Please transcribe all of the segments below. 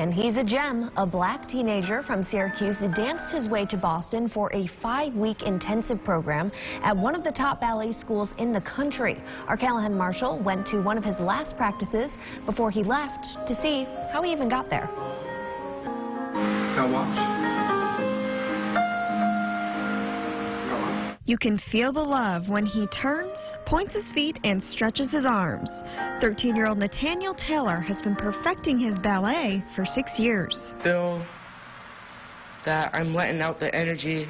And he's a gem. A black teenager from Syracuse danced his way to Boston for a five-week intensive program at one of the top ballet schools in the country. Our Callahan Marshall went to one of his last practices before he left to see how he even got there. Now watch. You can feel the love when he turns, points his feet, and stretches his arms. 13 year old Nathaniel Taylor has been perfecting his ballet for six years. Feel that I'm letting out the energy.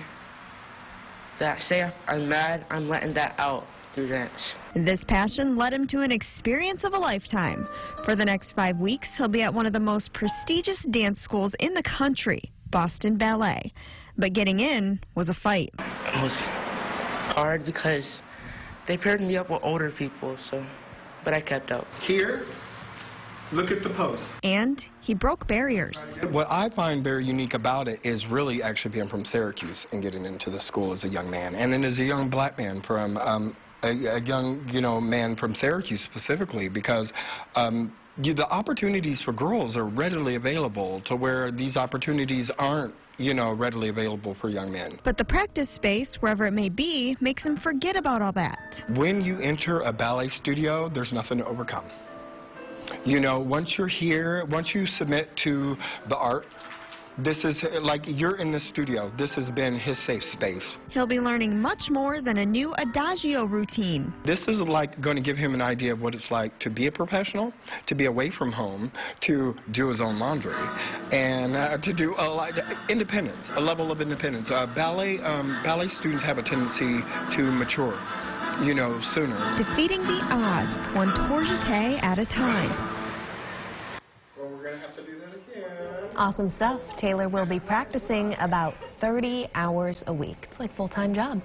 That say if I'm mad, I'm letting that out through dance. This passion led him to an experience of a lifetime. For the next five weeks, he'll be at one of the most prestigious dance schools in the country, Boston Ballet. But getting in was a fight. Was hard because they paired me up with older people, so, but I kept up. Here, look at the post. And he broke barriers. What I find very unique about it is really actually being from Syracuse and getting into the school as a young man, and then as a young black man from um, a, a, young, you know, man from Syracuse specifically, because um, you, the opportunities for girls are readily available to where these opportunities aren't you know, readily available for young men. But the practice space, wherever it may be, makes him forget about all that. When you enter a ballet studio, there's nothing to overcome. You know, once you're here, once you submit to the art, this is like you're in the studio. This has been his safe space. He'll be learning much more than a new adagio routine. This is like going to give him an idea of what it's like to be a professional, to be away from home, to do his own laundry, and uh, to do a lot independence, a level of independence. Uh, ballet um, ballet students have a tendency to mature, you know, sooner. Defeating the odds, one tour at a time. We're gonna have to do that again. Awesome stuff. Taylor will be practicing about 30 hours a week. It's like full-time job.